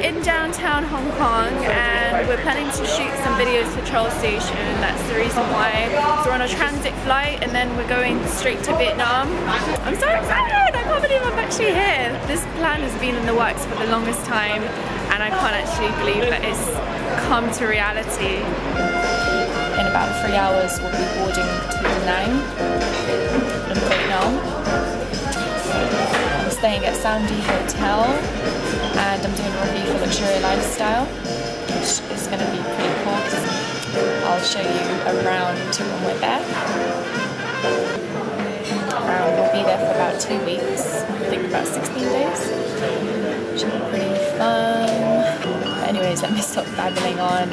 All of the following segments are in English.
in downtown Hong Kong and we're planning to shoot some videos for Charles Station. That's the reason why. So we're on a transit flight and then we're going straight to Vietnam. I'm so excited! I can't believe I'm actually here. This plan has been in the works for the longest time and I can't actually believe that it's come to reality. In about three hours we'll be boarding to Nang in Vietnam staying at Samdi Hotel and I'm doing a review for Luxury Lifestyle which is going to be pretty cool because I'll show you around to when we're there. Um, we'll be there for about two weeks, I think about 16 days. Should be pretty fun. But anyways, let me stop babbling on.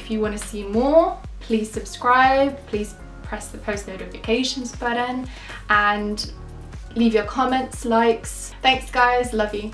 If you want to see more, please subscribe, please press the post notifications button and leave your comments, likes. Thanks guys, love you.